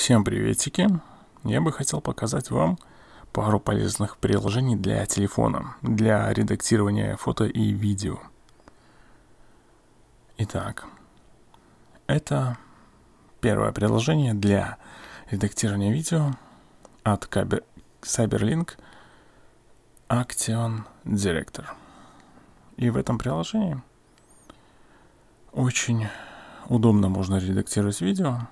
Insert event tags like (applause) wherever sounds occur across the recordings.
Всем приветики! Я бы хотел показать вам пару полезных приложений для телефона, для редактирования фото и видео. Итак, это первое приложение для редактирования видео от Cyberlink Action Director. И в этом приложении очень удобно можно редактировать видео,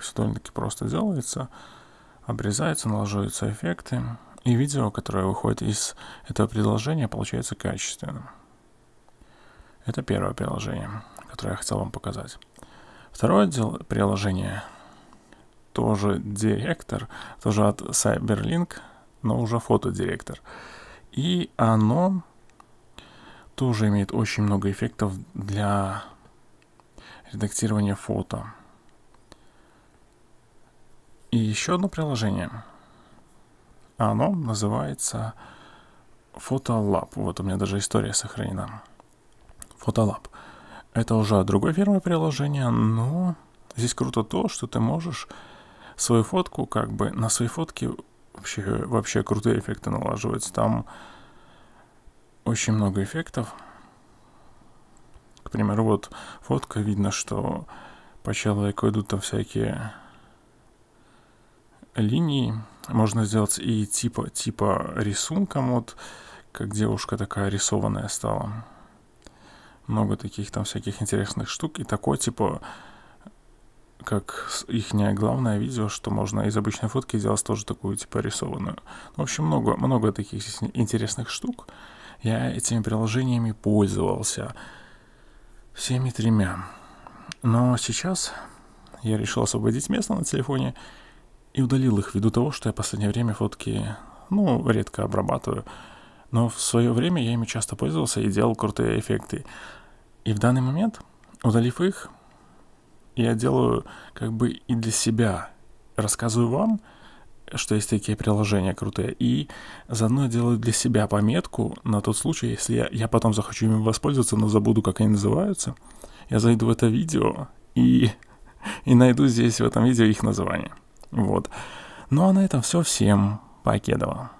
все довольно-таки просто делается. Обрезается, наложаются эффекты. И видео, которое выходит из этого приложения, получается качественным. Это первое приложение, которое я хотел вам показать. Второе приложение тоже директор, тоже от Cyberlink, но уже фотодиректор. И оно тоже имеет очень много эффектов для редактирования фото. И еще одно приложение. Оно называется Photolab. Вот у меня даже история сохранена. Photolab. Это уже другое фирмы приложение, но здесь круто то, что ты можешь свою фотку, как бы на свои фотки вообще, вообще крутые эффекты налаживать. Там очень много эффектов. К примеру, вот фотка, видно, что по человеку идут там всякие линии можно сделать и типа, типа рисунком, вот как девушка такая рисованная стала. Много таких там всяких интересных штук. И такой типа, как их главное видео, что можно из обычной фотки сделать тоже такую типа рисованную. В общем, много, много таких интересных штук. Я этими приложениями пользовался. Всеми тремя. Но сейчас я решил освободить место на телефоне и удалил их ввиду того, что я в последнее время фотки, ну, редко обрабатываю. Но в свое время я ими часто пользовался и делал крутые эффекты. И в данный момент, удалив их, я делаю как бы и для себя. Рассказываю вам, что есть такие приложения крутые, и заодно делаю для себя пометку на тот случай, если я, я потом захочу ими воспользоваться, но забуду, как они называются. Я зайду в это видео и, (laughs) и найду здесь в этом видео их название. Вот. Ну а на этом все. Всем покедова.